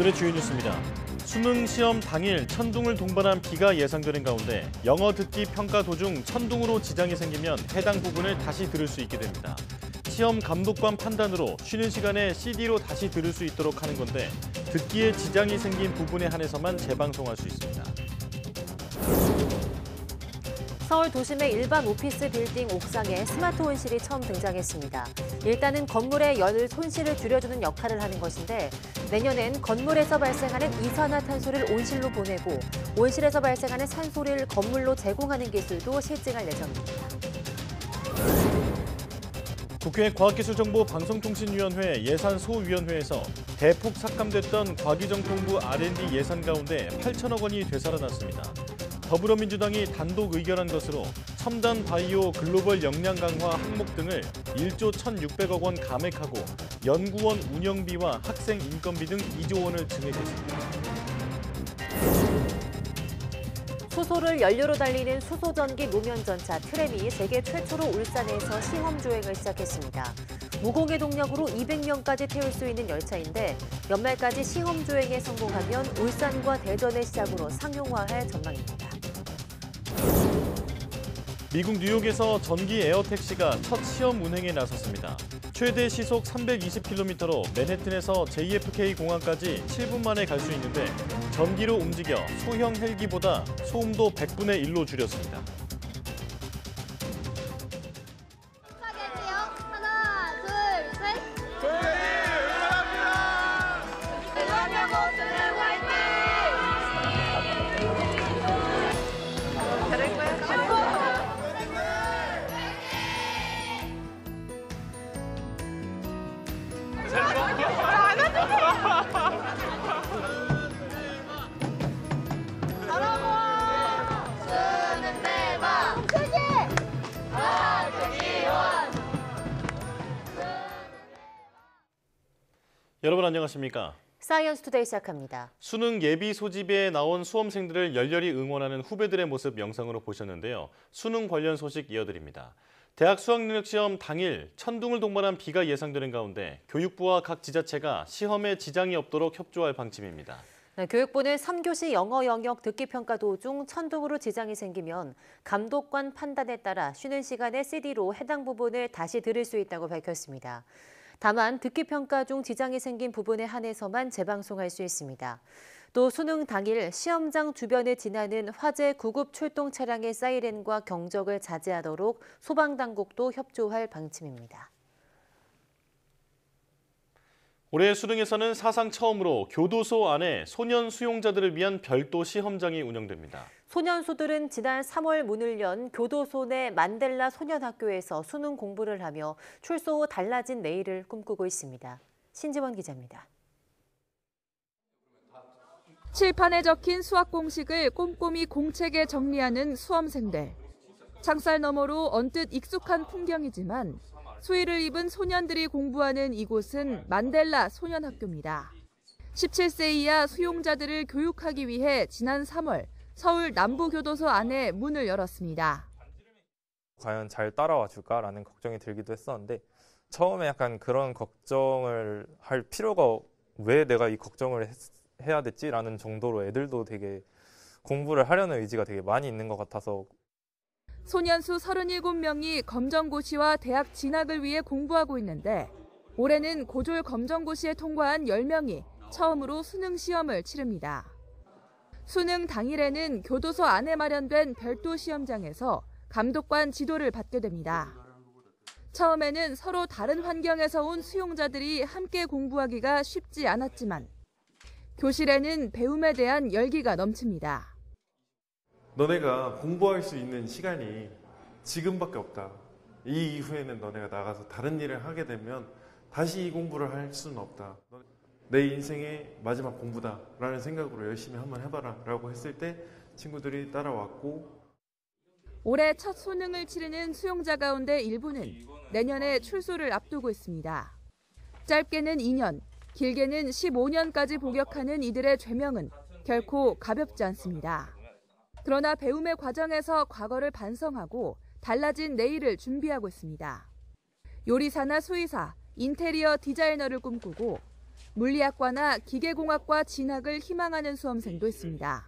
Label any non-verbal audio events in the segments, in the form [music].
오늘의 주요 뉴스입니다. 수능 시험 당일 천둥을 동반한 비가 예상되는 가운데 영어 듣기 평가 도중 천둥으로 지장이 생기면 해당 부분을 다시 들을 수 있게 됩니다. 시험 감독관 판단으로 쉬는 시간에 CD로 다시 들을 수 있도록 하는 건데 듣기에 지장이 생긴 부분에 한해서만 재방송할 수 있습니다. 서울 도심의 일반 오피스 빌딩 옥상에 스마트 온실이 처음 등장했습니다. 일단은 건물의 열 손실을 줄여주는 역할을 하는 것인데 내년엔 건물에서 발생하는 이산화탄소를 온실로 보내고 온실에서 발생하는 산소를 건물로 제공하는 기술도 실증할 예정입니다. 국회 과학기술정보 방송통신위원회 예산소위원회에서 대폭 삭감됐던 과기정통부 R&D 예산 가운데 8천억 원이 되살아났습니다. 더불어민주당이 단독 의결한 것으로 첨단 바이오 글로벌 역량 강화 항목 등을 1조 1,600억 원 감액하고 연구원 운영비와 학생 인건비 등 2조 원을 증액했습니다. 수소를 연료로 달리는 수소전기 노면전차 트램이 세계 최초로 울산에서 시험 주행을 시작했습니다. 무공해 동력으로 200명까지 태울 수 있는 열차인데 연말까지 시험 주행에 성공하면 울산과 대전의 시작으로 상용화할 전망입니다. 미국 뉴욕에서 전기 에어택시가 첫 시험 운행에 나섰습니다. 최대 시속 320km로 맨해튼에서 JFK 공항까지 7분 만에 갈 수 있는데 전기로 움직여 소형 헬기보다 소음도 100분의 1로 줄였습니다. 안녕하십니까? 사이언스 투데이 시작합니다. 수능 예비 소집에 나온 수험생들을 열렬히 응원하는 후배들의 모습 영상으로 보셨는데요. 수능 관련 소식 이어드립니다. 대학 수학능력시험 당일 천둥을 동반한 비가 예상되는 가운데 교육부와 각 지자체가 시험에 지장이 없도록 협조할 방침입니다. 네, 교육부는 3교시 영어 영역 듣기 평가 도중 천둥으로 지장이 생기면 감독관 판단에 따라 쉬는 시간에 CD로 해당 부분을 다시 들을 수 있다고 밝혔습니다. 다만 듣기 평가 중 지장이 생긴 부분에 한해서만 재방송할 수 있습니다. 또 수능 당일 시험장 주변을 지나는 화재 구급 출동 차량의 사이렌과 경적을 자제하도록 소방당국도 협조할 방침입니다. 올해 수능에서는 사상 처음으로 교도소 안에 소년 수용자들을 위한 별도 시험장이 운영됩니다. 소년수들은 지난 3월 문을 연 교도소 내 만델라 소년학교에서 수능 공부를 하며 출소 후 달라진 내일을 꿈꾸고 있습니다. 신지원 기자입니다. 칠판에 적힌 수학 공식을 꼼꼼히 공책에 정리하는 수험생들. 창살 너머로 언뜻 익숙한 풍경이지만 수의를 입은 소년들이 공부하는 이곳은 만델라 소년학교입니다. 17세 이하 수용자들을 교육하기 위해 지난 3월 서울 남부교도소 안에 문을 열었습니다. 과연 잘 따라와 줄까라는 걱정이 들기도 했었는데 처음에 약간 그런 걱정을 할 필요가 왜 내가 이 걱정을 했- 해야 됐지라는 정도로 애들도 되게 공부를 하려는 의지가 되게 많이 있는 것 같아서 소년수 37명이 검정고시와 대학 진학을 위해 공부하고 있는데 올해는 고졸 검정고시에 통과한 10명이 처음으로 수능 시험을 치릅니다. 수능 당일에는 교도소 안에 마련된 별도 시험장에서 감독관 지도를 받게 됩니다. 처음에는 서로 다른 환경에서 온 수용자들이 함께 공부하기가 쉽지 않았지만 교실에는 배움에 대한 열기가 넘칩니다. 너네가 공부할 수 있는 시간이 지금밖에 없다. 이 이후에는 너네가 나가서 다른 일을 하게 되면 다시 이 공부를 할 수는 없다. 내 인생의 마지막 공부다라는 생각으로 열심히 한번 해봐라 라고 했을 때 친구들이 따라왔고 올해 첫 수능을 치르는 수용자 가운데 일부는 내년에 출소를 앞두고 있습니다. 짧게는 2년, 길게는 15년까지 복역하는 이들의 죄명은 결코 가볍지 않습니다. 그러나 배움의 과정에서 과거를 반성하고 달라진 내일을 준비하고 있습니다. 요리사나 수의사, 인테리어 디자이너를 꿈꾸고 물리학과나 기계공학과 진학을 희망하는 수험생도 있습니다.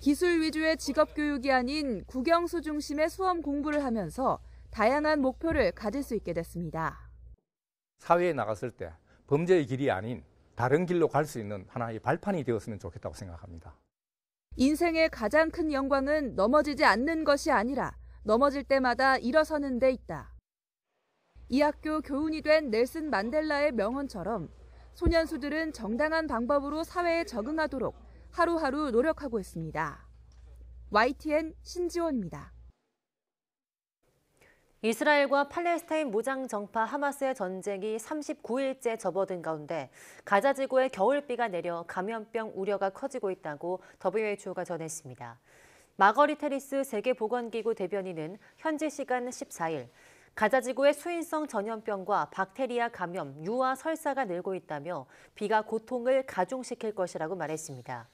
기술 위주의 직업 교육이 아닌 국영수 중심의 수험 공부를 하면서 다양한 목표를 가질 수 있게 됐습니다. 사회에 나갔을 때 범죄의 길이 아닌 다른 길로 갈 수 있는 하나의 발판이 되었으면 좋겠다고 생각합니다. 인생의 가장 큰 영광은 넘어지지 않는 것이 아니라 넘어질 때마다 일어서는 데 있다. 이 학교 교훈이 된 넬슨 만델라의 명언처럼 소년수들은 정당한 방법으로 사회에 적응하도록 하루하루 노력하고 있습니다. YTN 신지원입니다. 이스라엘과 팔레스타인 무장 정파 하마스의 전쟁이 39일째 접어든 가운데 가자 지구에 겨울비가 내려 감염병 우려가 커지고 있다고 WHO가 전했습니다. 마거리 테리스 세계보건기구 대변인은 현지 시간 14일 가자 지구의 수인성 전염병과 박테리아 감염, 유아 설사가 늘고 있다며 비가 고통을 가중시킬 것이라고 말했습니다.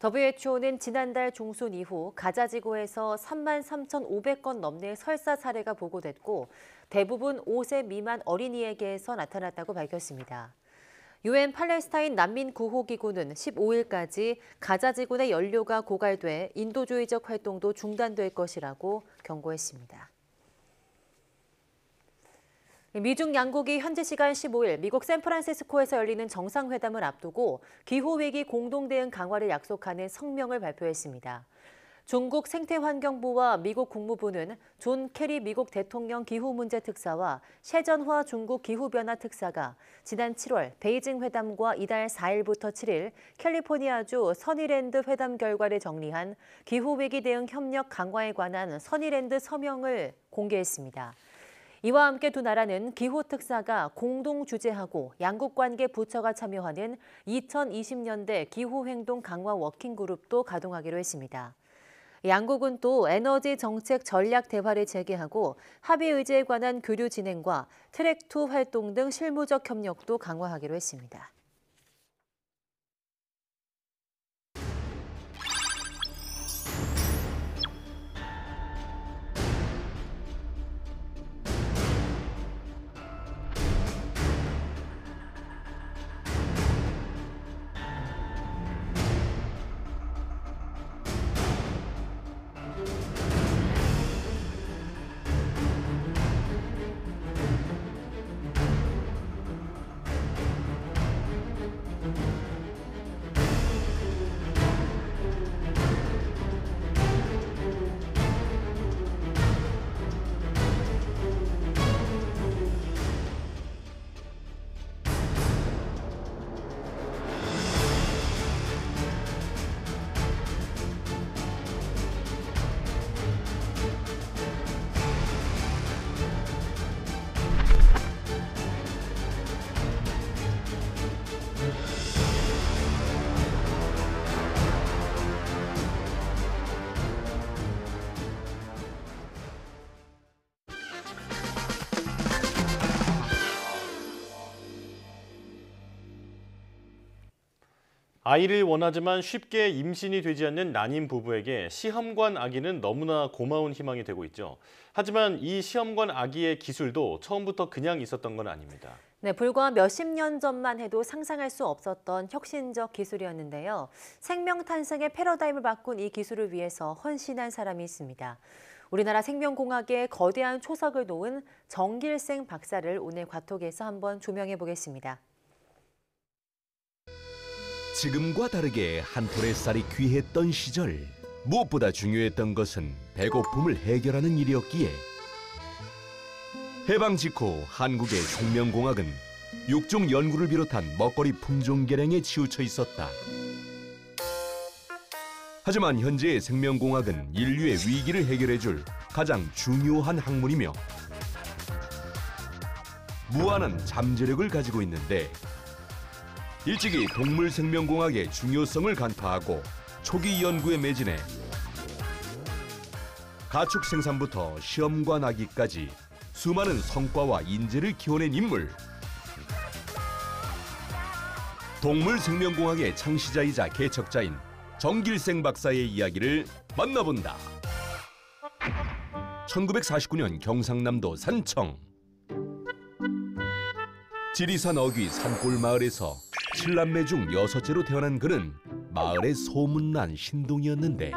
WHO는 지난달 중순 이후 가자 지구에서 3만 3,500건 넘는 설사 사례가 보고됐고 대부분 5세 미만 어린이에게서 나타났다고 밝혔습니다. 유엔 팔레스타인 난민 구호 기구는 15일까지 가자 지구 내 연료가 고갈돼 인도주의적 활동도 중단될 것이라고 경고했습니다. 미중 양국이 현지 시간 15일 미국 샌프란시스코에서 열리는 정상회담을 앞두고 기후위기 공동대응 강화를 약속하는 성명을 발표했습니다. 중국 생태환경부와 미국 국무부는 존 케리 미국 대통령 기후문제 특사와 셰전화 중국 기후변화 특사가 지난 7월 베이징 회담과 이달 4일부터 7일 캘리포니아주 서니랜드 회담 결과를 정리한 기후위기 대응 협력 강화에 관한 서니랜드 성명을 공개했습니다. 이와 함께 두 나라는 기후 특사가 공동 주재하고 양국 관계 부처가 참여하는 2020년대 기후 행동 강화 워킹 그룹도 가동하기로 했습니다. 양국은 또 에너지 정책 전략 대화를 재개하고 합의 의제에 관한 교류 진행과 트랙 2 활동 등 실무적 협력도 강화하기로 했습니다. 아이를 원하지만 쉽게 임신이 되지 않는 난임 부부에게 시험관 아기는 너무나 고마운 희망이 되고 있죠. 하지만 이 시험관 아기의 기술도 처음부터 그냥 있었던 건 아닙니다. 네, 불과 몇십 년 전만 해도 상상할 수 없었던 혁신적 기술이었는데요. 생명 탄생의 패러다임을 바꾼 이 기술을 위해서 헌신한 사람이 있습니다. 우리나라 생명공학의 거대한 초석을 놓은 정길생 박사를 오늘 과톡에서 한번 조명해 보겠습니다. 지금과 다르게 한 톨의 쌀이 귀했던 시절 무엇보다 중요했던 것은 배고픔을 해결하는 일이었기에 해방 직후 한국의 생명공학은 육종 연구를 비롯한 먹거리 품종 개량에 치우쳐 있었다. 하지만 현재의 생명공학은 인류의 위기를 해결해줄 가장 중요한 학문이며 무한한 잠재력을 가지고 있는데 일찍이 동물 생명공학의 중요성을 간파하고 초기 연구에 매진해 가축 생산부터 시험관 아기까지 수많은 성과와 인재를 키워낸 인물. 동물 생명공학의 창시자이자 개척자인 정길생 박사의 이야기를 만나본다. 1949년 경상남도 산청 지리산 어귀 산골 마을에서 칠남매 중 여섯째로 태어난 그는 마을의 소문난 신동이었는데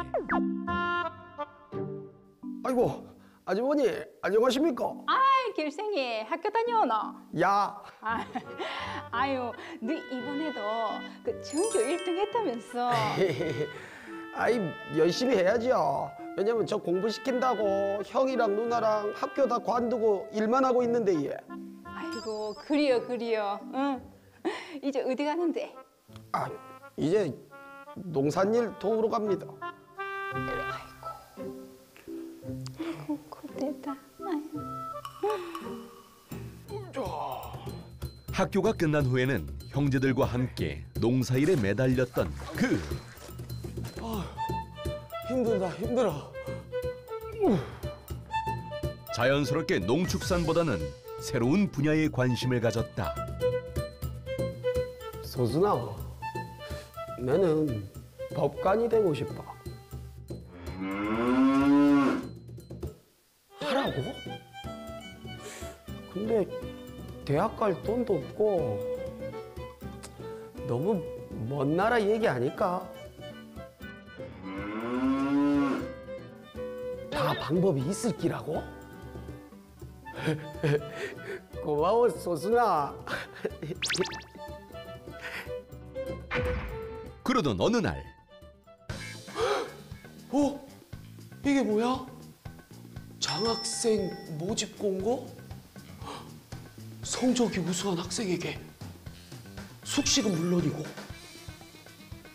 아이고 아주머니 안녕하십니까? 아이 길생이 학교 다녀오나? 야 아, 아유 너 이번에도 그 전교 1등 했다면서 [laughs] 아이 열심히 해야죠. 왜냐면 저 공부 시킨다고 형이랑 누나랑 학교 다 관두고 일만 하고 있는데 얘. 아이고 그리요 그리요 응 이제 어디 가는데? 아 이제 농산일 도우러 갑니다. 아이고 그때다 아유. 학교가 끝난 후에는 형제들과 함께 농사일에 매달렸던 그 힘들다 힘들어. 자연스럽게 농축산보다는 새로운 분야에 관심을 가졌다. 소순아, 나는 법관이 되고 싶어. 하라고? 근데 대학 갈 돈도 없고 너무 먼 나라 얘기 아닐까? 다 방법이 있을 기라고? [laughs] 고마워 소순아. [laughs] 그러던 어느 날 어? 이게 뭐야? 장학생 모집 공고? 성적이 우수한 학생에게 숙식은 물론이고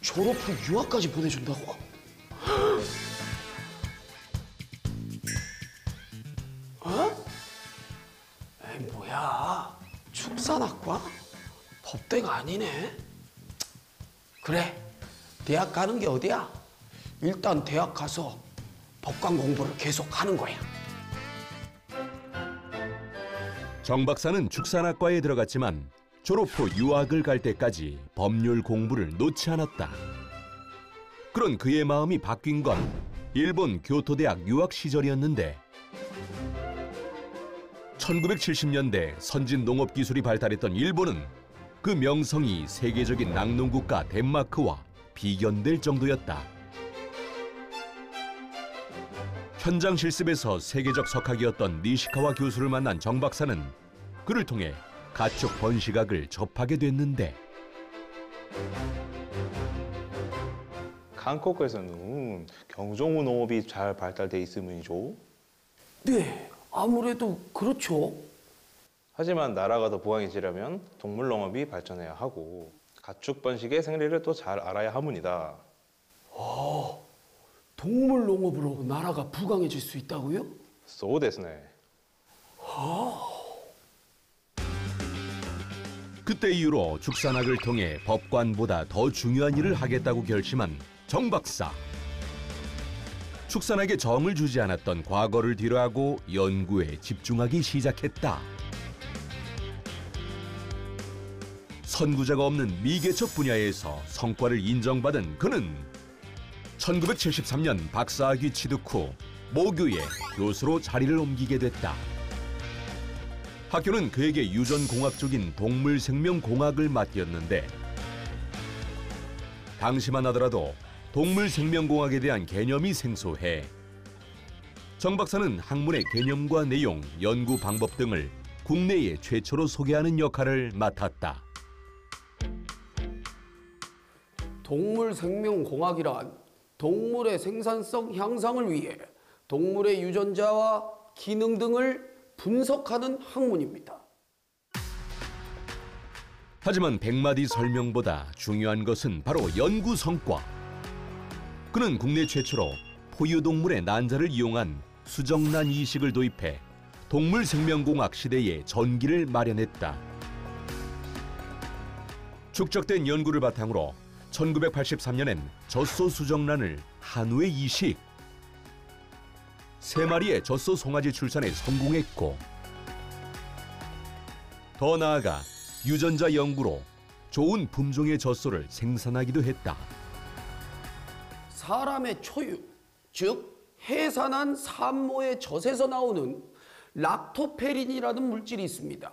졸업 후 유학까지 보내준다고? 어? 에이 뭐야 축산학과? 법대가 아니네 그래 대학 가는 게 어디야? 일단 대학 가서 법관 공부를 계속 하는 거야. 정 박사는 축산학과에 들어갔지만 졸업 후 유학을 갈 때까지 법률 공부를 놓지 않았다. 그런 그의 마음이 바뀐 건 일본 교토대학 유학 시절이었는데 1970년대 선진 농업 기술이 발달했던 일본은 그 명성이 세계적인 낙농국가 덴마크와 비견될 정도였다. 현장 실습에서 세계적 석학이었던 니시카와 교수를 만난 정 박사는 그를 통해 가축 번식학을 접하게 됐는데 한국에서는 경종우 농업이 잘 발달돼 있음이죠. 네, 아무래도 그렇죠. 하지만 나라가 더 부강해지려면 동물 농업이 발전해야 하고 가축 번식의 생리를 또 잘 알아야 하문이다. 아, 동물 농업으로 나라가 부강해질 수 있다고요? 소 데스네. 그때 이후로 축산학을 통해 법관보다 더 중요한 일을 하겠다고 결심한 정 박사. 축산학에 정을 주지 않았던 과거를 뒤로하고 연구에 집중하기 시작했다. 선구자가 없는 미개척 분야에서 성과를 인정받은 그는 1973년 박사학위 취득 후 모교에 교수로 자리를 옮기게 됐다. 학교는 그에게 유전공학적인 동물생명공학을 맡겼는데 당시만 하더라도 동물생명공학에 대한 개념이 생소해 정 박사는 학문의 개념과 내용, 연구 방법 등을 국내에 최초로 소개하는 역할을 맡았다. 동물 생명 공학이란 동물의 생산성 향상을 위해 동물의 유전자와 기능 등을 분석하는 학문입니다. 하지만 백마디 설명보다 중요한 것은 바로 연구 성과. 그는 국내 최초로 포유동물의 난자를 이용한 수정란 이식을 도입해 동물 생명공학 시대에 전기를 마련했다. 축적된 연구를 바탕으로 1983년엔 젖소 수정란을 한우에 이식. 세 마리의 젖소 송아지 출산에 성공했고 더 나아가 유전자 연구로 좋은 품종의 젖소를 생산하기도 했다. 사람의 초유, 즉 해산한 산모의 젖에서 나오는 락토페린이라는 물질이 있습니다.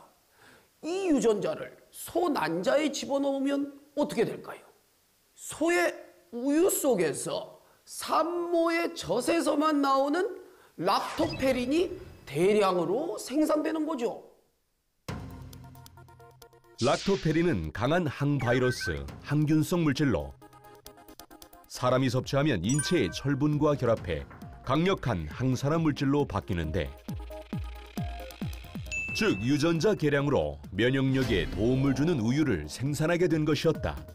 이 유전자를 소 난자에 집어넣으면 어떻게 될까요? 소의 우유 속에서 산모의 젖에서만 나오는 락토페린이 대량으로 생산되는 거죠. 락토페린은 강한 항바이러스, 항균성 물질로 사람이 섭취하면 인체의 철분과 결합해 강력한 항산화 물질로 바뀌는데 즉 유전자 개량으로 면역력에 도움을 주는 우유를 생산하게 된 것이었다.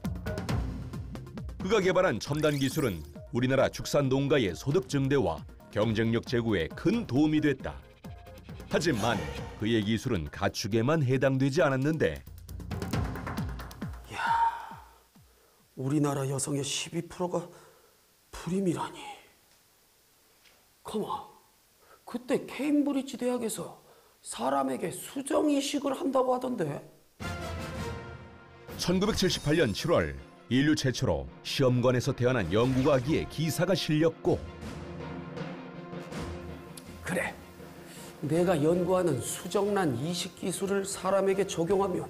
그가 개발한 첨단 기술은 우리나라 축산 농가의 소득 증대와 경쟁력 제고에 큰 도움이 됐다. 하지만 그의 기술은 가축에만 해당되지 않았는데 우리나라 여성의 12%가 불임이라니. 가만, 그때 케임브리지 대학에서 사람에게 수정 이식을 한다고 하던데. 1978년 7월 인류 최초로 시험관에서 태어난 아기의 기사가 실렸고 그래, 내가 연구하는 수정란 이식 기술을 사람에게 적용하면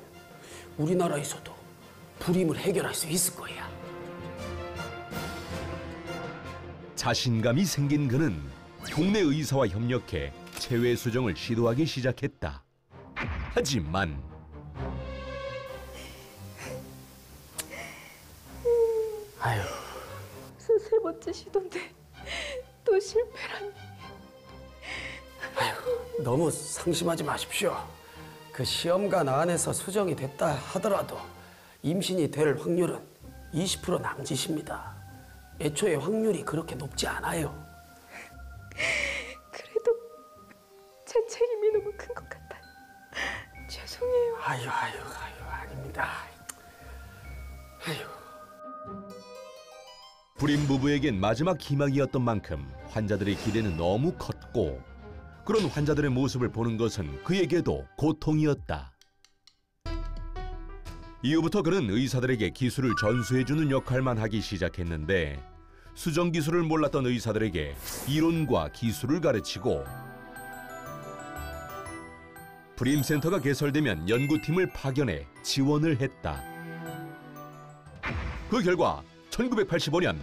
우리나라에서도 불임을 해결할 수 있을 거야. 자신감이 생긴 그는 국내 의사와 협력해 체외 수정을 시도하기 시작했다. 하지만 아유, 세, 세 번째 시도인데 또 실패라니. 너무 상심하지 마십시오. 그 시험관 안에서 수정이 됐다 하더라도 임신이 될 확률은 20% 남짓입니다. 애초에 확률이 그렇게 높지 않아요. 그래도 제 책임이 너무 큰 것 같아요. 죄송해요. 아유, 아유, 아유, 아닙니다. 불임 부부에겐 마지막 희망이었던 만큼 환자들의 기대는 너무 컸고 그런 환자들의 모습을 보는 것은 그에게도 고통이었다. 이후부터 그는 의사들에게 기술을 전수해주는 역할만 하기 시작했는데 수정 기술을 몰랐던 의사들에게 이론과 기술을 가르치고 불임센터가 개설되면 연구팀을 파견해 지원을 했다. 그 결과 1985년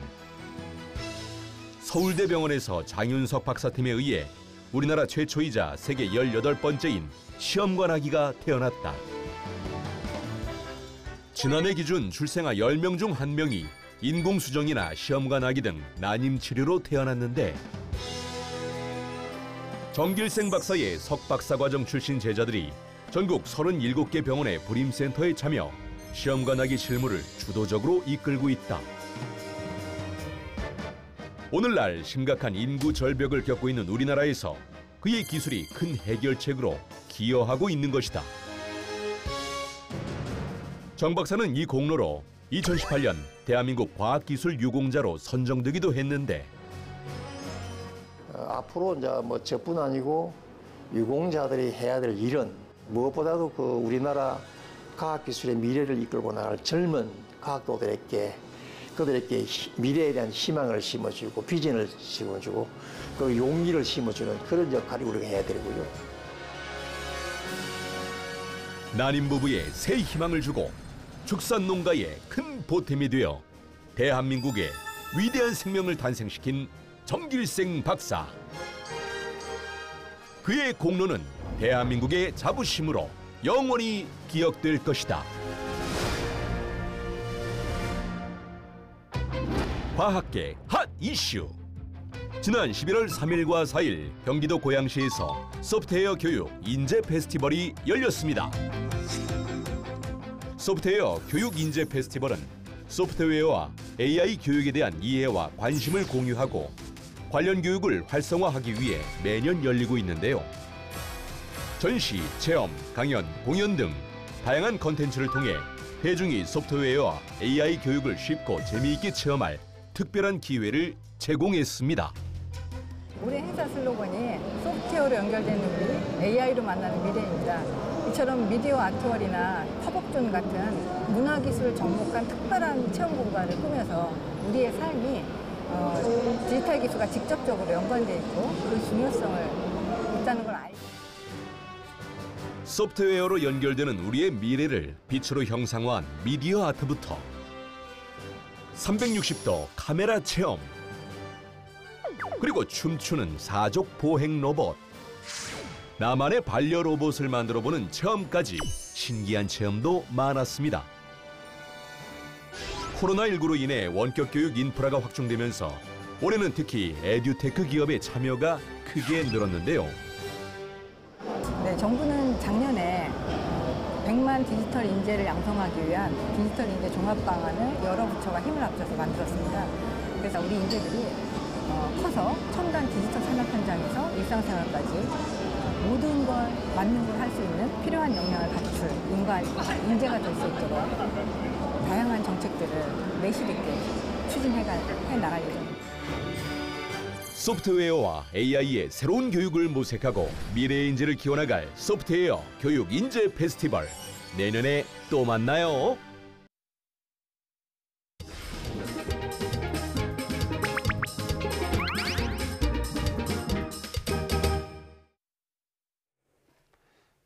서울대병원에서 장윤석 박사팀에 의해 우리나라 최초이자 세계 18번째인 시험관 아기가 태어났다. 지난해 기준 출생아 10명 중 1명이 인공수정이나 시험관 아기 등 난임 치료로 태어났는데 정길생 박사의 석박사 과정 출신 제자들이 전국 37개 병원의 불임센터에 참여 시험관 아기 실무를 주도적으로 이끌고 있다. 오늘날 심각한 인구 절벽을 겪고 있는 우리나라에서 그의 기술이 큰 해결책으로 기여하고 있는 것이다. 정 박사는 이 공로로 2018년 대한민국 과학기술 유공자로 선정되기도 했는데 어, 앞으로 이제 뭐 저뿐 아니고 유공자들이 해야 될 일은 무엇보다도 그 우리나라 과학기술의 미래를 이끌고 나갈 젊은 과학도들에게 그들에게 히- 미래에 대한 희망을 심어주고 비전을 심어주고 그 용기를 심어주는 그런 역할이 우리가 해야 되고요. 난임 부부에 새 희망을 주고 축산 농가에 큰 보탬이 되어 대한민국의 위대한 생명을 탄생시킨 정길생 박사. 그의 공로는 대한민국의 자부심으로 영원히 기억될 것이다. 과학계 핫 이슈. 지난 11월 3일과 4일 경기도 고양시에서 소프트웨어 교육 인재 페스티벌이 열렸습니다. 소프트웨어 교육 인재 페스티벌은 소프트웨어와 AI 교육에 대한 이해와 관심을 공유하고 관련 교육을 활성화하기 위해 매년 열리고 있는데요. 전시, 체험, 강연, 공연 등 다양한 컨텐츠를 통해 대중이 소프트웨어와 AI 교육을 쉽고 재미있게 체험할 특별한 기회를 제공했습니다. 우리 행사 슬로건이 소프트웨어로 연결되는 우리, AI로 만나는 미래입니다. 이처럼 media art wall이나 pop-up zone 같은 문화기술 접목한 특별한 체험 공간을 꾸며서 우리의 삶이 어, 디지털 기술과 직접적으로 연관돼 있고 그 중요성을 있다는 걸 알고 소프트웨어로 연결되는 우리의 미래를 빛으로 형상화한 미디어 아트부터 360도 카메라 체험 그리고 춤추는 사족 보행 로봇 나만의 반려 로봇을 만들어 보는 체험까지 신기한 체험도 많았습니다. 코로나19로 인해 원격 교육 인프라가 확충되면서 올해는 특히 에듀테크 기업의 참여가 크게 늘었는데요. 네, 정부는 100만 디지털 인재를 양성하기 위한 디지털 인재 종합 방안을 여러 부처가 힘을 합쳐서 만들었습니다. 그래서 우리 인재들이 어, 커서 첨단 디지털 산업 현장에서 일상생활까지 모든 걸 맞는 걸 할 수 있는 필요한 역량을 갖출 인간 인재가 될 수 있도록 다양한 정책들을 내실 있게 추진해 나갈 예정입니다. 소프트웨어와 AI의 새로운 교육을 모색하고 미래의 인재를 키워나갈 소프트웨어 교육 인재 페스티벌 내년에 또 만나요.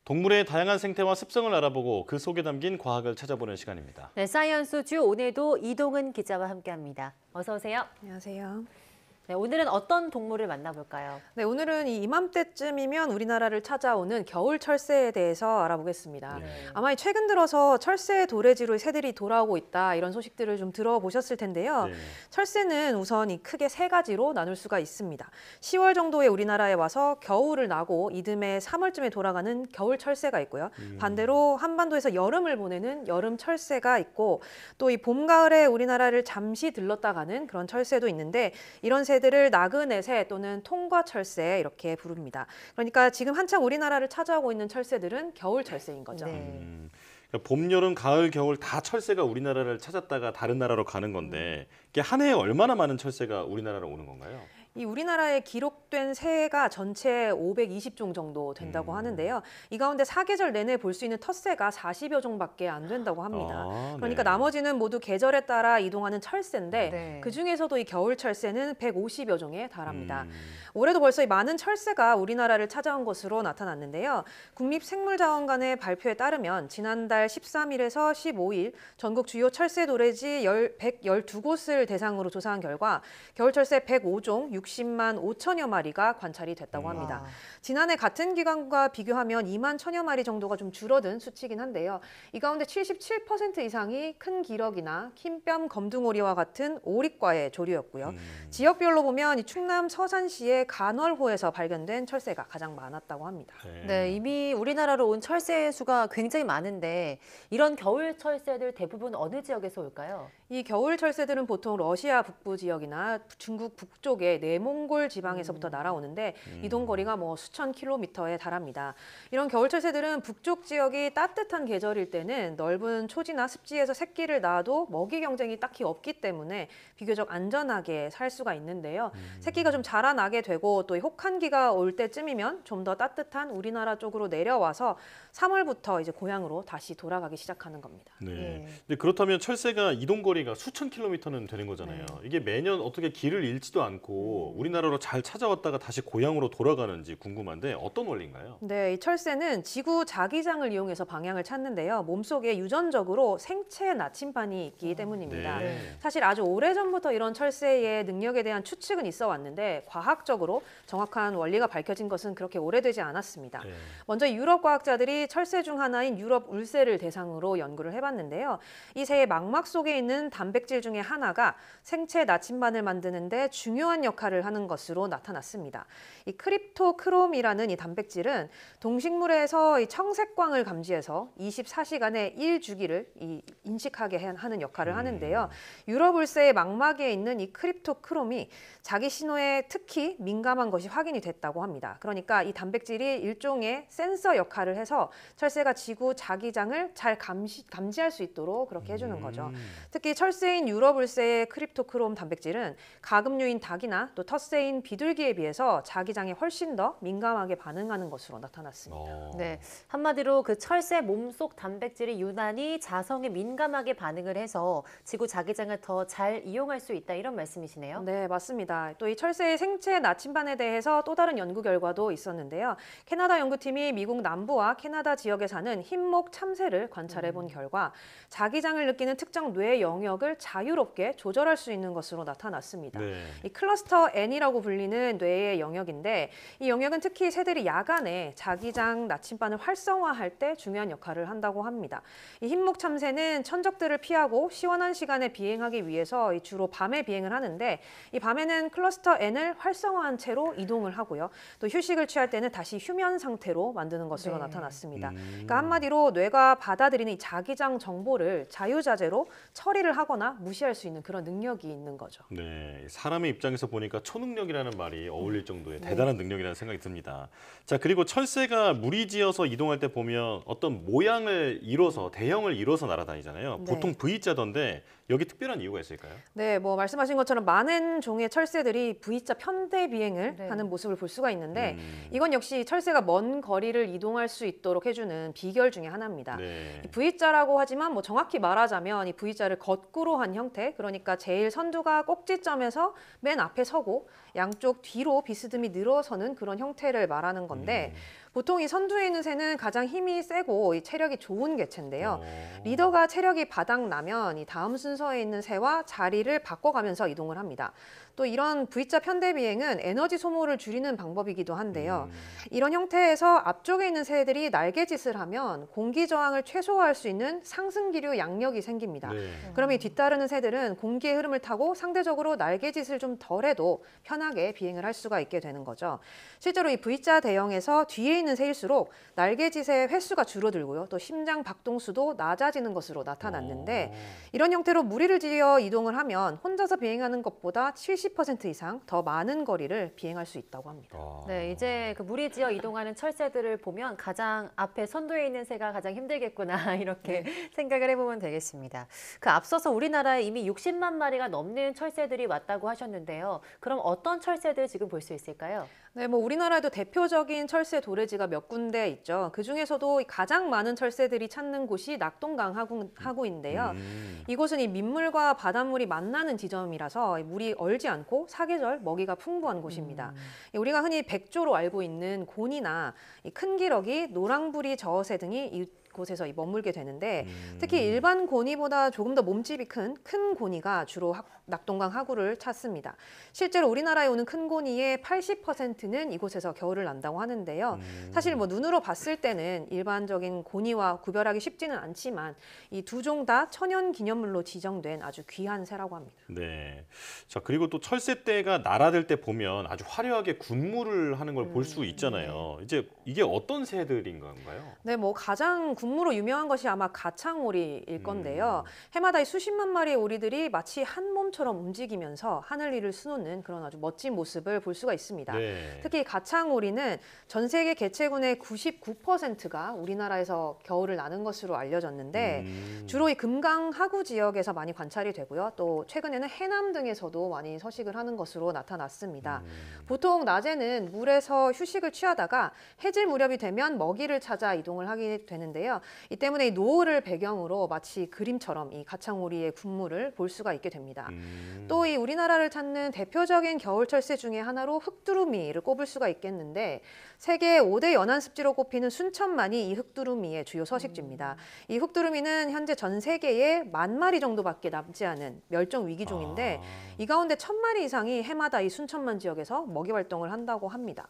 동물의 다양한 생태와 습성을 알아보고 그 속에 담긴 과학을 찾아보는 시간입니다. 네, 사이언스 ZOO 오늘도 이동은 기자와 함께합니다. 어서 오세요. 안녕하세요. 네, 오늘은 어떤 동물을 만나볼까요? 네, 오늘은 이 이맘때쯤이면 우리나라를 찾아오는 겨울 철새에 대해서 알아보겠습니다. 아마 이 최근 들어서 철새 도래지로 새들이 돌아오고 있다 이런 소식들을 좀 들어보셨을 텐데요. 네. 철새는 우선 이 크게 세 가지로 나눌 수가 있습니다. 10월 정도에 우리나라에 와서 겨울을 나고 이듬해 3월쯤에 돌아가는 겨울 철새가 있고요. 음. 반대로 한반도에서 여름을 보내는 여름 철새가 있고 또 이 봄, 가을에 우리나라를 잠시 들렀다 가는 그런 철새도 있는데 이런 새 들을 나그네 새 또는 통과 철새 이렇게 부릅니다. 그러니까 지금 한창 우리나라를 찾아오고 있는 철새들은 겨울 철새인 거죠. 음, 그러니까 봄, 여름, 가을, 겨울 다 철새가 우리나라를 찾았다가 다른 나라로 가는 건데 이게 한 해에 얼마나 많은 철새가 우리나라로 오는 건가요? 이 우리나라에 기록된 새가 전체 520종 정도 된다고 하는데요. 이 가운데 사계절 내내 볼 수 있는 텃새가 40여 종밖에 안 된다고 합니다. 아, 그러니까 네. 나머지는 모두 계절에 따라 이동하는 철새인데 네. 그 중에서도 이 겨울 철새는 150여 종에 달합니다. 음. 올해도 벌써 이 많은 철새가 우리나라를 찾아온 것으로 나타났는데요. 국립생물자원관의 발표에 따르면 지난달 13일에서 15일 전국 주요 철새 도래지 112곳을 대상으로 조사한 결과 겨울 철새 105종 60만 5천여 마리가 관찰이 됐다고 합니다. 지난해 같은 기간과 비교하면 2만 천여 마리 정도가 좀 줄어든 수치긴 한데요. 이 가운데 77% 이상이 큰 기러기나 흰뺨 검둥오리와 같은 오리과의 조류였고요. 지역별로 보면 이 충남 서산시의 간월호에서 발견된 철새가 가장 많았다고 합니다. 네, 이미 우리나라로 온 철새 수가 굉장히 많은데 이런 겨울 철새들 대부분 어느 지역에서 올까요? 이 겨울 철새들은 보통 러시아 북부 지역이나 중국 북쪽의 내몽골 지방에서부터 날아오는데 이동 거리가 뭐 수천 킬로미터에 달합니다. 이런 겨울 철 새들은 북쪽 지역이 따뜻한 계절일 때는 넓은 초지나 습지에서 새끼를 낳아도 먹이 경쟁이 딱히 없기 때문에 비교적 안전하게 살 수가 있는데요. 새끼가 좀 자라나게 되고 또이 혹한기가 올 때쯤이면 좀 더 따뜻한 우리나라 쪽으로 내려와서 3월부터 이제 고향으로 다시 돌아가기 시작하는 겁니다. 네. 근데 그렇다면 철새가 이동 거리가 수천 킬로미터는 되는 거잖아요. 이게 매년 어떻게 길을 잃지도 않고 우리나라로 잘 찾아왔다가 다시 고향으로 돌아가는지 궁금 한데 어떤 원리인가요? 네, 이 철새는 지구 자기장을 이용해서 방향을 찾는데요. 몸속에 유전적으로 생체 나침반이 있기 때문입니다. 네. 사실 아주 오래전부터 이런 철새의 능력에 대한 추측은 있어 왔는데 과학적으로 정확한 원리가 밝혀진 것은 그렇게 오래되지 않았습니다. 먼저 유럽 과학자들이 철새 중 하나인 유럽 울새를 대상으로 연구를 해봤는데요. 이 새의 망막 속에 있는 단백질 중에 하나가 생체 나침반을 만드는데 중요한 역할을 하는 것으로 나타났습니다. 이 cryptochrome이라는 이 단백질은 동식물에서 이 청색광을 감지해서 24시간의 일 주기를 이 인식하게 하는 역할을 하는데요. 유럽 울새의 망막에 있는 이 cryptochrome이 자기 신호에 특히 민감한 것이 확인이 됐다고 합니다. 그러니까 이 단백질이 일종의 센서 역할을 해서 철새가 지구 자기장을 잘 감시, 감지할 수 있도록 그렇게 해주는 거죠. 특히 철새인 유럽 울새의 크립토크롬 단백질은 가금류인 닭이나 또또 텃새인 비둘기에 비해서 자기장에 훨씬 더 민감 하게 반응하는 것으로 나타났습니다. 어. 네, 한마디로 그 철새 몸속 단백질이 유난히 자성에 민감하게 반응을 해서 지구 자기장을 더 잘 이용할 수 있다 이런 말씀이시네요. 네, 맞습니다. 또 이 철새의 생체 나침반에 대해서 또 다른 연구 결과도 있었는데요. 캐나다 연구팀이 미국 남부와 캐나다 지역에 사는 흰목 참새를 관찰해 본 결과 자기장을 느끼는 특정 뇌 영역을 자유롭게 조절할 수 있는 것으로 나타났습니다. 네. 이 클러스터 N이라고 불리는 뇌의 영역인데 이 영역은 특히 새들이 야간에 자기장 나침반을 활성화할 때 중요한 역할을 한다고 합니다. 이 흰목 참새는 천적들을 피하고 시원한 시간에 비행하기 위해서 이 주로 밤에 비행을 하는데 이 밤에는 클러스터 N을 활성화한 채로 이동을 하고요. 또 휴식을 취할 때는 다시 휴면 상태로 만드는 것으로 네. 나타났습니다. 음. 그러니까 한마디로 뇌가 받아들이는 이 자기장 정보를 자유자재로 처리를 하거나 무시할 수 있는 그런 능력이 있는 거죠. 네, 사람의 입장에서 보니까 초능력이라는 말이 어울릴 정도의 네. 대단한 능력이라는 생각이 듭니다. 자, 그리고 철새가 무리지어서 이동할 때 보면 어떤 모양을 이뤄서 대형을 이뤄서 날아다니잖아요. 네. 보통 V자던데 여기 특별한 이유가 있을까요? 네, 뭐 말씀하신 것처럼 많은 종의 철새들이 V자 편대 비행을 네. 하는 모습을 볼 수가 있는데 음. 이건 역시 철새가 먼 거리를 이동할 수 있도록 해주는 비결 중에 하나입니다. 네. 이 V자라고 하지만 뭐 정확히 말하자면 이 V자를 거꾸로 한 형태, 그러니까 제일 선두가 꼭지점에서 맨 앞에 서고 양쪽 뒤로 비스듬히 늘어서는 그런 형태를 말하는 건데 보통 이 선두에 있는 새는 가장 힘이 세고 이 체력이 좋은 개체인데요. 어. 리더가 체력이 바닥 나면 이 다음 순서에 있는 새와 자리를 바꿔가면서 이동을 합니다. 또 이런 V자 편대 비행은 에너지 소모를 줄이는 방법이기도 한데요. 음. 이런 형태에서 앞쪽에 있는 새들이 날개짓을 하면 공기 저항을 최소화할 수 있는 상승 기류 양력이 생깁니다. 네. 그럼 이 뒤따르는 새들은 공기의 흐름을 타고 상대적으로 날개짓을 좀 덜해도 편하게 비행을 할 수가 있게 되는 거죠. 실제로 이 V자 대형에서 뒤에 있는 새일수록 날개짓의 횟수가 줄어들고요. 또 심장 박동수도 낮아지는 것으로 나타났는데 이런 형태로 무리를 지어 이동을 하면 혼자서 비행하는 것보다 70% 이상 더 많은 거리를 비행할 수 있다고 합니다. 아. 네, 이제 그 무리 지어 이동하는 철새들을 보면 가장 앞에 선두에 있는 새가 가장 힘들겠구나 [laughs] 이렇게 생각을 해보면 되겠습니다. 그 앞서서 우리나라에 이미 60만 마리가 넘는 철새들이 왔다고 하셨는데요. 그럼 어떤 철새들 지금 볼 수 있을까요? 네, 뭐 우리나라에도 대표적인 철새 도래지가 몇 군데 있죠. 그 중에서도 가장 많은 철새들이 찾는 곳이 낙동강 하구, 하구인데요. 음. 이곳은 이 민물과 바닷물이 만나는 지점이라서 물이 얼지 않고 사계절 먹이가 풍부한 곳입니다. 이 우리가 흔히 백조로 알고 있는 곤이나 이큰 기러기, 노랑부리 저어새 등이 이 곳에서 이 머물게 되는데 음. 특히 일반 고니보다 조금 더 몸집이 큰 큰 고니가 주로 학- 낙동강 하구를 찾습니다. 실제로 우리나라에 오는 큰 고니의 80%는 이곳에서 겨울을 난다고 하는데요. 음. 사실 뭐 눈으로 봤을 때는 일반적인 고니와 구별하기 쉽지는 않지만 이 두 종 다 천연 기념물로 지정된 아주 귀한 새라고 합니다. 네. 자, 그리고 또 철새 떼가 날아들 때 보면 아주 화려하게 군무를 하는 걸 볼수 있잖아요. 이제 이게 어떤 새들인 건가요? 네, 뭐 가장 군 무로 유명한 것이 아마 가창오리일 건데요. 해마다 이 수십만 마리의 오리들이 마치 한 몸처럼 움직이면서 하늘 위를 수놓는 그런 아주 멋진 모습을 볼 수가 있습니다. 네. 특히 가창오리는 전 세계 개체군의 99%가 우리나라에서 겨울을 나는 것으로 알려졌는데 음. 주로 이 금강 하구 지역에서 많이 관찰이 되고요. 또 최근에는 해남 등에서도 많이 서식을 하는 것으로 나타났습니다. 음. 보통 낮에는 물에서 휴식을 취하다가 해질 무렵이 되면 먹이를 찾아 이동을 하게 되는데요. 이 때문에 이 노을을 배경으로 마치 그림처럼 이 가창오리의 군무를 볼 수가 있게 됩니다. 음. 또이 우리나라를 찾는 대표적인 겨울 철새 중에 하나로 흑두루미를 꼽을 수가 있겠는데 세계 5대 연안 습지로 꼽히는 순천만이 이 흑두루미의 주요 서식지입니다. 이 흑두루미는 현재 전 세계에 만 마리 정도밖에 남지 않은 멸종 위기종인데 아. 이 가운데 천 마리 이상이 해마다 이 순천만 지역에서 먹이 활동을 한다고 합니다.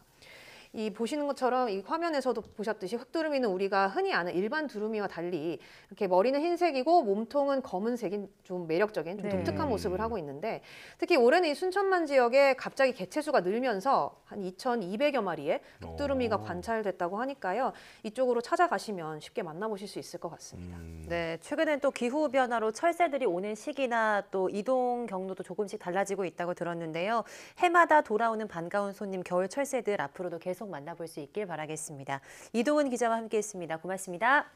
이 보시는 것처럼 이 화면에서도 보셨듯이 흑두루미는 우리가 흔히 아는 일반 두루미와 달리 이렇게 머리는 흰색이고 몸통은 검은색인 좀 매력적인 좀 네. 독특한 모습을 하고 있는데 특히 올해는 이 순천만 지역에 갑자기 개체 수가 늘면서 한 2,200여 마리의 흑두루미가 오. 관찰됐다고 하니까요. 이쪽으로 찾아가시면 쉽게 만나보실 수 있을 것 같습니다. 음. 네, 최근엔 또 기후 변화로 철새들이 오는 시기나 또 이동 경로도 조금씩 달라지고 있다고 들었는데요. 해마다 돌아오는 반가운 손님 겨울 철새들 앞으로도 계속 만나볼 수 있길 바라겠습니다. 이동은 기자와 함께했습니다. 고맙습니다.